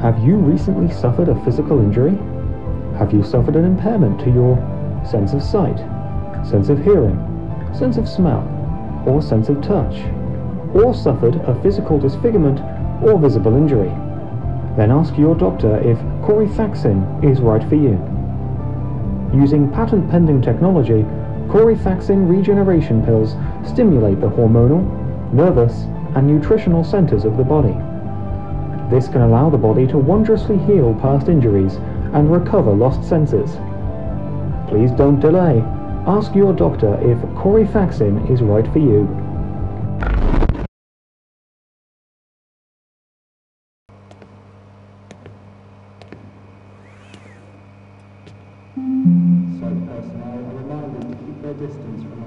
Have you recently suffered a physical injury? Have you suffered an impairment to your sense of sight, sense of hearing, sense of smell, or sense of touch? Or suffered a physical disfigurement or visible injury? Then ask your doctor if Corythaxin is right for you. Using patent pending technology, Corythaxin regeneration pills stimulate the hormonal, nervous, and nutritional centers of the body. This can allow the body to wondrously heal past injuries and recover lost senses. Please don't delay. Ask your doctor if Corythaxin is right for you. Site personnel are reminded to keep their distance from